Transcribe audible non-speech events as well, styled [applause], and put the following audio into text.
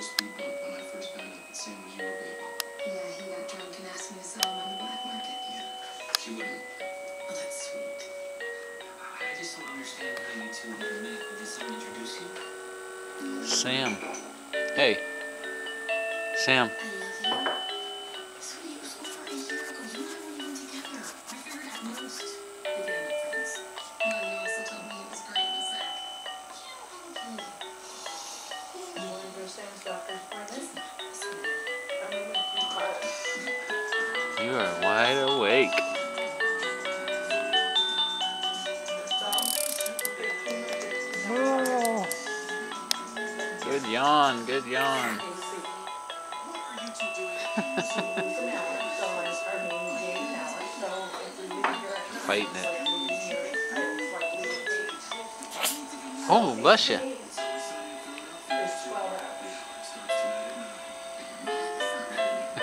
little speed bump when I first found out that Sam was your baby. Yeah, he got drunk and asked me to sell him on the black market. Yeah. She wouldn't. Oh, that's sweet. I just don't understand how you two ever met. Did someone introduce you? Sam. Hey. Sam. Sam's doctor's appointment? Listen, I'm going to keep quiet. You are wide awake. Good yawn, good yawn. What are you two doing? Fighting it. [laughs] Oh, bless you.